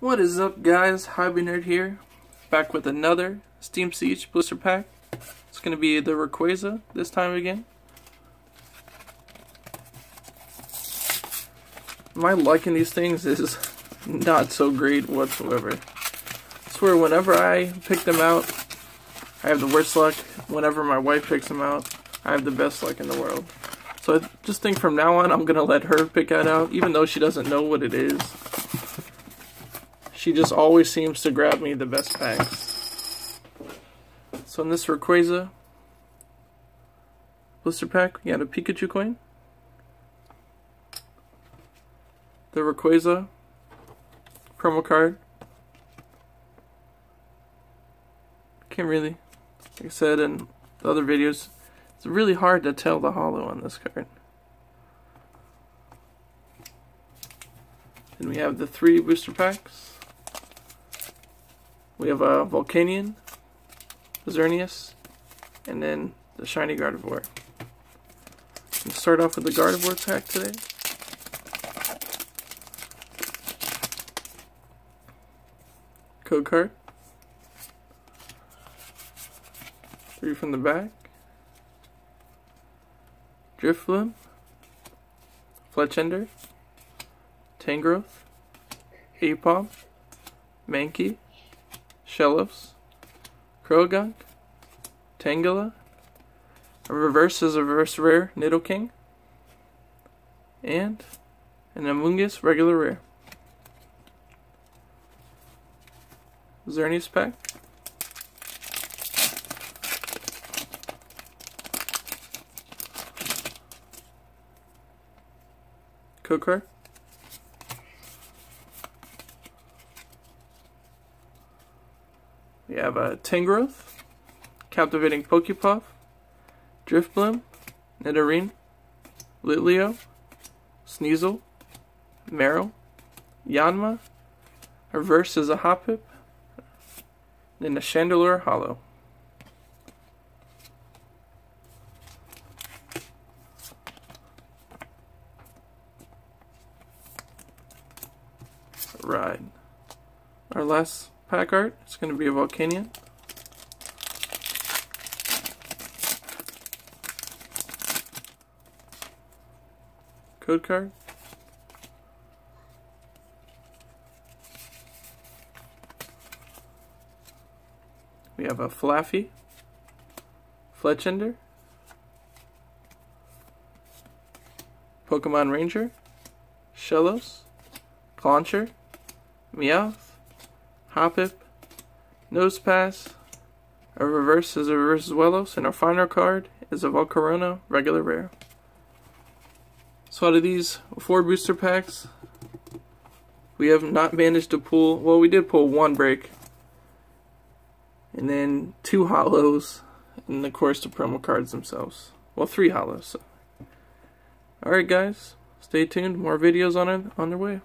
What is up guys, Nerd here, back with another Steam Siege blister pack. It's going to be the Rayquaza this time again. My luck in these things is not so great whatsoever. I swear whenever I pick them out, I have the worst luck. Whenever my wife picks them out, I have the best luck in the world. So I just think from now on I'm going to let her pick that out, even though she doesn't know what it is. She just always seems to grab me the best packs. So in this Rayquaza blister pack, we got a Pikachu coin. The Rayquaza promo card. Can't really, like I said in the other videos, it's really hard to tell the holo on this card. Then we have the three booster packs. We have uh, a Volcanion, Xerneas, and then the Shiny Gardevoir. Start off with the Gardevoir pack today. Code card. Three from the back. Drifloon, Fletchinder, Tangrowth, Aipom, Mankey, Shellos, Croagunk, Tangela, a reverse is a reverse rare Nidoking, and an Amoonguss regular rare. Xerneas pack. Code card. We have a Tangrowth, Captivating Pokepuff, Drifblim, Nidoran, Litleo, Sneasel, Marill, Yanma, Reverse is a Hoppip, and a Chandelure Holo. Right. Our last pack art. Is going to be a Volcanion. Code card. We have a Flaaffy, Fletchinder, Pokemon Ranger, Shellos, Clauncher, Meowth, Hoppip, Nosepass, a reverse is a reverse Zweilous, and our final card is a Volcarona regular rare. So out of these four booster packs, we have not managed to pull, well we did pull one break, and then two holos, and of course the promo cards themselves. Well, three holos. So. Alright guys, stay tuned, more videos on it on their way.